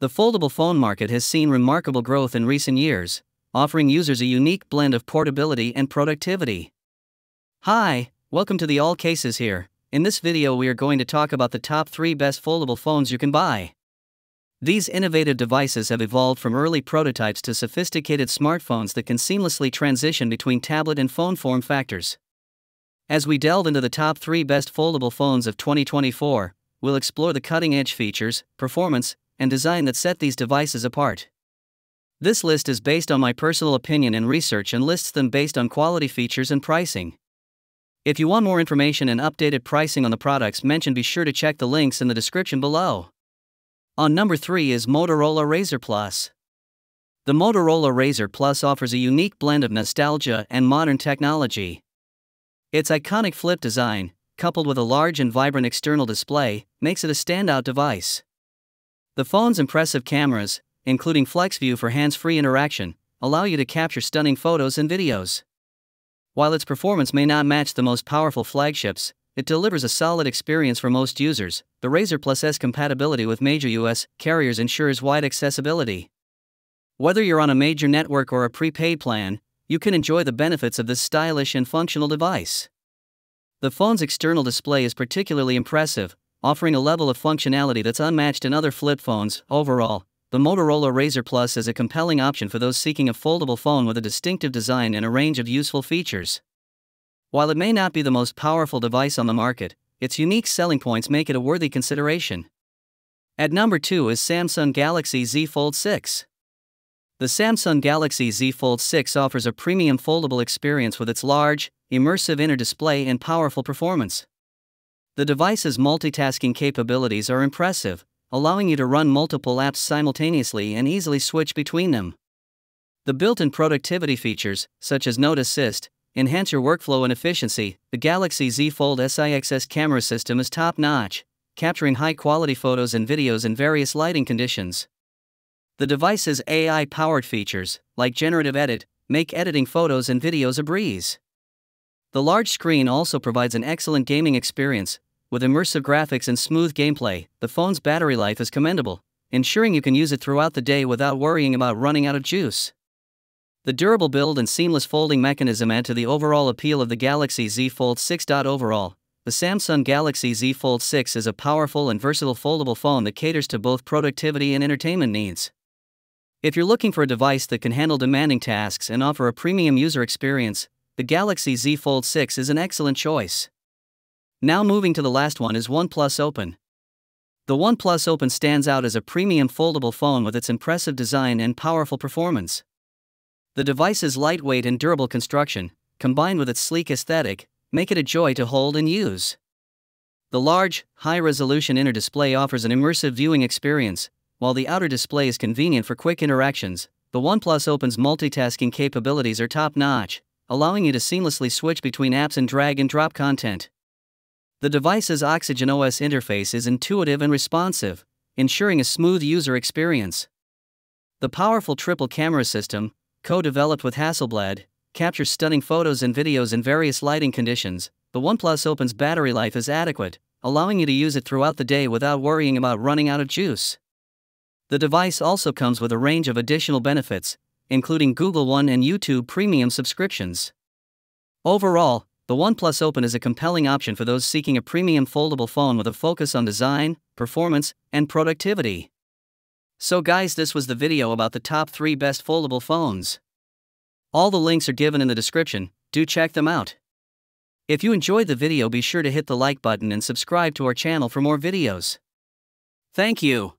The foldable phone market has seen remarkable growth in recent years, offering users a unique blend of portability and productivity. Hi, welcome to the All Cases here. In this video, we are going to talk about the top 3 best foldable phones you can buy. These innovative devices have evolved from early prototypes to sophisticated smartphones that can seamlessly transition between tablet and phone form factors. As we delve into the top 3 best foldable phones of 2024, we'll explore the cutting edge features, performance, and design that set these devices apart. This list is based on my personal opinion and research and lists them based on quality features and pricing. If you want more information and updated pricing on the products mentioned, be sure to check the links in the description below. On number 3 is Motorola Razr Plus. The Motorola Razr Plus offers a unique blend of nostalgia and modern technology. Its iconic flip design, coupled with a large and vibrant external display, makes it a standout device. The phone's impressive cameras, including FlexView for hands free interaction, allow you to capture stunning photos and videos. While its performance may not match the most powerful flagships, it delivers a solid experience for most users. The Razr Plus S compatibility with major US carriers ensures wide accessibility. Whether you're on a major network or a prepaid plan, you can enjoy the benefits of this stylish and functional device. The phone's external display is particularly impressive, offering a level of functionality that's unmatched in other flip phones. Overall, the Motorola Razr Plus is a compelling option for those seeking a foldable phone with a distinctive design and a range of useful features. While it may not be the most powerful device on the market, its unique selling points make it a worthy consideration. At number 2 is Samsung Galaxy Z Fold 6. The Samsung Galaxy Z Fold 6 offers a premium foldable experience with its large, immersive inner display and powerful performance. The device's multitasking capabilities are impressive, allowing you to run multiple apps simultaneously and easily switch between them. The built in productivity features, such as Note Assist, enhance your workflow and efficiency. The Galaxy Z Fold 6's camera system is top notch, capturing high quality photos and videos in various lighting conditions. The device's AI powered features, like Generative Edit, make editing photos and videos a breeze. The large screen also provides an excellent gaming experience. With immersive graphics and smooth gameplay, the phone's battery life is commendable, ensuring you can use it throughout the day without worrying about running out of juice. The durable build and seamless folding mechanism add to the overall appeal of the Galaxy Z Fold 6. Overall, the Samsung Galaxy Z Fold 6 is a powerful and versatile foldable phone that caters to both productivity and entertainment needs. If you're looking for a device that can handle demanding tasks and offer a premium user experience, the Galaxy Z Fold 6 is an excellent choice. Now moving to the last one is OnePlus Open. The OnePlus Open stands out as a premium foldable phone with its impressive design and powerful performance. The device's lightweight and durable construction, combined with its sleek aesthetic, make it a joy to hold and use. The large, high-resolution inner display offers an immersive viewing experience, while the outer display is convenient for quick interactions. The OnePlus Open's multitasking capabilities are top-notch, allowing you to seamlessly switch between apps and drag and drop content. The device's Oxygen OS interface is intuitive and responsive, ensuring a smooth user experience. The powerful triple camera system, co developed with Hasselblad, captures stunning photos and videos in various lighting conditions. The OnePlus Open's battery life is adequate, allowing you to use it throughout the day without worrying about running out of juice. The device also comes with a range of additional benefits, including Google One and YouTube Premium subscriptions. Overall, the OnePlus Open is a compelling option for those seeking a premium foldable phone with a focus on design, performance, and productivity. So, guys, this was the video about the top 3 best foldable phones. All the links are given in the description, do check them out. If you enjoyed the video, be sure to hit the like button and subscribe to our channel for more videos. Thank you.